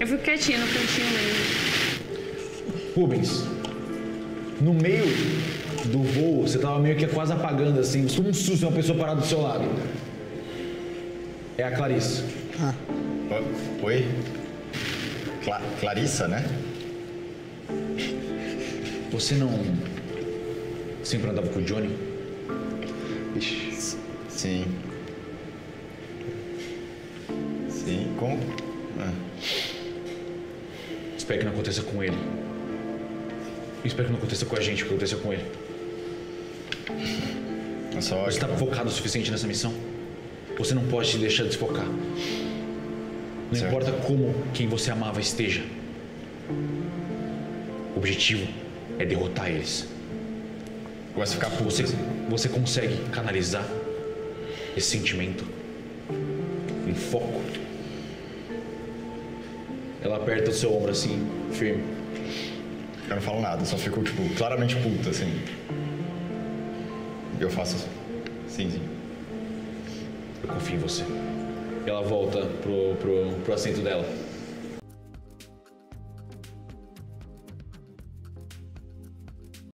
Eu fico quietinha no cantinho mesmo. Rubens, no meio do voo, você tava meio que quase apagando assim, um susto uma pessoa parada do seu lado. É a Clarissa. O- Oi? Cla- Clarissa, né? Você não sempre andava com o Johnny? Ixi, sim. Sim, como? Ah, Espero que não aconteça com ele. Espero que não aconteça com a gente, o que aconteceu com ele. só Você está focado o suficiente nessa missão? Você não pode se deixar desfocar. Não Certo. importa como quem você amava esteja. O objetivo é derrotar eles. Começa a ficar puto. Você, assim. você consegue canalizar esse sentimento em foco. Ela aperta o seu ombro assim, firme. Eu não falo nada, só fico, tipo, claramente puto, assim. Eu faço assim. Sim, sim. Eu confio em você. Ela volta pro, pro, pro assento dela.